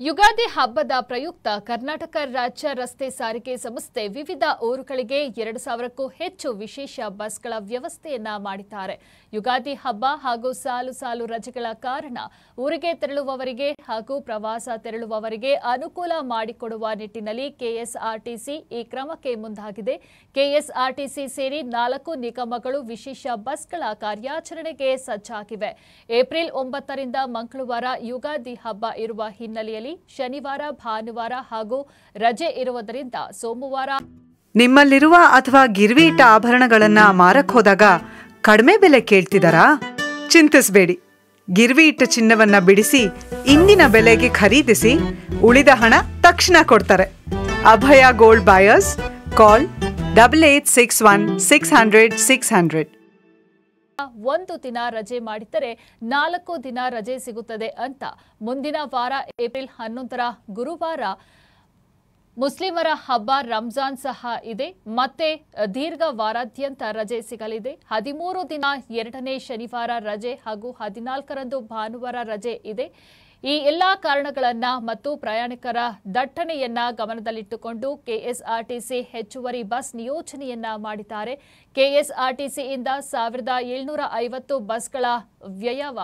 ಯುಗಾದಿ ಹಬ್ಬದ ಪ್ರಯುಕ್ತ ಕರ್ನಾಟಕ ರಾಜ್ಯ ರಸ್ತೆ ಸಾರಿಗೆ ಸಂಸ್ಥೆ ವಿವಿಧ ಊರುಗಳಿಗೆ ಎರಡು ಸಾವಿರಕ್ಕೂ ಹೆಚ್ಚು ವಿಶೇಷ ಬಸ್ಗಳ ವ್ಯವಸ್ಥೆಯನ್ನ ಮಾಡಿದ್ದಾರೆ. ಯುಗಾದಿ ಹಬ್ಬ ಹಾಗೂ ಸಾಲು ಸಾಲು ರಜೆಗಳ ಕಾರಣ ಊರಿಗೆ ತೆರಳುವವರಿಗೆ ಹಾಗೂ ಪ್ರವಾಸ ತೆರಳುವವರಿಗೆ ಅನುಕೂಲ ಮಾಡಿಕೊಡುವ ನಿಟ್ಟಿನಲ್ಲಿ ಕೆಎಸ್ಆರ್ಟಿಸಿ ಈ ಕ್ರಮಕ್ಕೆ ಮುಂದಾಗಿದೆ. ಕೆಎಸ್ಆರ್ಟಿಸಿ ಸೇರಿ ನಾಲ್ಕು ನಿಗಮಗಳು ವಿಶೇಷ ಬಸ್ಗಳ ಕಾರ್ಯಾಚರಣೆಗೆ ಸಜ್ಜಾಗಿವೆ. ಏಪ್ರಿಲ್ ಒಂಬತ್ತರಿಂದ ಮಂಗಳವಾರ ಯುಗಾದಿ ಹಬ್ಬ ಇರುವ ಹಿನ್ನೆಲೆಯಲ್ಲಿ ಶನಿವಾರ, ಭಾನುವಾರ ಹಾಗೂ ರಜೆ ಇರುವುದರಿಂದ ಸೋಮವಾರ ನಿಮ್ಮಲ್ಲಿರುವ ಅಥವಾ ಗಿರ್ವಿ ಇಟ್ಟ ಆಭರಣಗಳನ್ನ ಮಾರಕ್ ಹೋದಾಗ ಕಡಿಮೆ ಬೆಲೆ ಕೇಳ್ತಿದಾರಾ? ಚಿಂತಿಸಬೇಡಿ. ಗಿರ್ವಿ ಇಟ್ಟ ಚಿನ್ನವನ್ನ ಬಿಡಿಸಿ, ಇಂದಿನ ಬೆಲೆಗೆ ಖರೀದಿಸಿ, ಉಳಿದ ಹಣ ತಕ್ಷಣ ಕೊಡ್ತಾರೆ. Abhaya gold buyers, call double eight six one six hundred six hundred. ಒಂದು ದಿನ ರಜೆ ಮಾಡಿದ್ದರೆ ನಾಲ್ಕು ದಿನ ರಜೆ ಸಿಗುತ್ತದೆ ಅಂತ ಮುಂದಿನ ವಾರ ಏಪ್ರಿಲ್ ಹನ್ನೊಂದರ ಗುರುವಾರ ಮುಸ್ಲಿಮರ ಹಬ್ಬ ರಂಜಾನ್ ಸಹ ಇದೆ. ಮತ್ತೆ ದೀರ್ಘ ವಾರಾದ್ಯಂತ ರಜೆ ಸಿಗಲಿದೆ. ಹದಿಮೂರು ದಿನ ಎರಡನೇ ಶನಿವಾರ ರಜೆ ಹಾಗೂ ಹದಿನಾಲ್ಕರಂದು ಭಾನುವಾರ ರಜೆ ಇದೆ. ಈ ಎಲ್ಲಾ ಕಾರಣಗಳನ್ನ ಮತ್ತು ಪ್ರಯಾಣಿಕರ ದಟ್ಟಣೆಯನ್ನ ಗಮನದಲ್ಲಿಟ್ಟುಕೊಂಡು ಕೆಎಸ್ಆರ್ಟಿಸಿ ಹೆಚ್ಚುವರಿ ಬಸ್ ನಿಯೋಜನೆಯನ್ನ ಮಾಡಿದ್ದಾರೆ. ಕೆಎಸ್ಆರ್ಟಿಸಿಯಿಂದ ಸಾವಿರದ ಏಳ್ನೂರ ಐವತ್ತು ಬಸ್ಗಳ ವ್ಯಯವ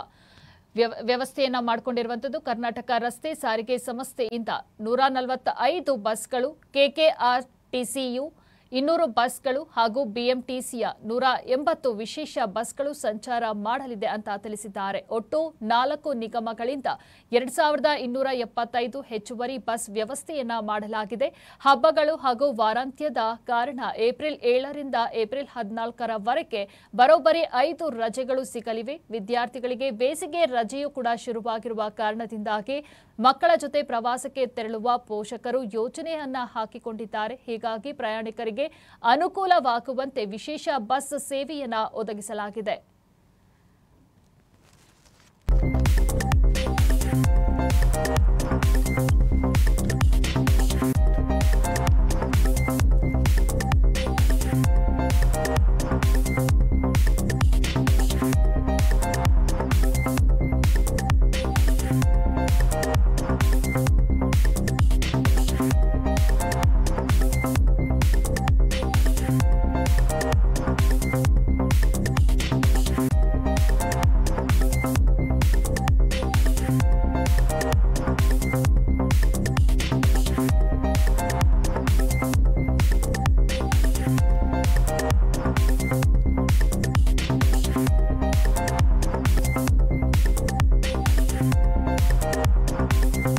ವ್ಯವ- ವ್ಯವಸ್ಥೆಯನ್ನ ಮಾಡಿಕೊಂಡಿರುವಂಥದ್ದು ಕರ್ನಾಟಕ ರಸ್ತೆ ಸಾರಿಗೆ ಸಂಸ್ಥೆಯಿಂದ ನೂರ ನಲವತ್ತ ಐದು ಬಸ್ಗಳು. ಕೆಕೆಆರ್ಟಿಸಿಯು ಇನ್ನೂರು ಬಸ್ಗಳು ಹಾಗೂ ಬಿಎಂಟಿಸಿಯ ನೂರ ಎಂಬತ್ತು ವಿಶೇಷ ಬಸ್ಗಳು ಸಂಚಾರ ಮಾಡಲಿದೆ ಅಂತ ತಿಳಿಸಿದ್ದಾರೆ. ಒಟ್ಟು ನಾಲ್ಕು ನಿಗಮಗಳಿಂದ ಎರಡ್ ಸಾವಿರದ ಇನ್ನೂರ ಎಪ್ಪತ್ತೈದು ಹೆಚ್ಚುವರಿ ಬಸ್ ವ್ಯವಸ್ಥೆಯನ್ನ ಮಾಡಲಾಗಿದೆ. ಹಬ್ಬಗಳು ಹಾಗೂ ವಾರಾಂತ್ಯದ ಕಾರಣ ಏಪ್ರಿಲ್ ಏಳರಿಂದ ಏಪ್ರಿಲ್ ಹದಿನಾಲ್ಕರವರೆಗೆ ಬರೋಬ್ಬರಿ ಐದು ರಜೆಗಳು ಸಿಗಲಿವೆ. ವಿದ್ಯಾರ್ಥಿಗಳಿಗೆ ಬೇಸಿಗೆ ರಜೆಯೂ ಕೂಡ ಶುರುವಾಗಿರುವ ಕಾರಣದಿಂದಾಗಿ ಮಕ್ಕಳ ಜೊತೆ ಪ್ರವಾಸಕ್ಕೆ ತೆರಳುವ ಪೋಷಕರು ಯೋಜನೆಯನ್ನ ಹಾಕಿಕೊಂಡಿದ್ದಾರೆ. ಹೀಗಾಗಿ ಪ್ರಯಾಣಿಕರಿಗೆ ಅನುಕೂಲವಾಗುವಂತೆ ವಿಶೇಷ ಬಸ್ ಸೇವೆಯನ್ನು ಒದಗಿಸಲಾಗಿದೆ.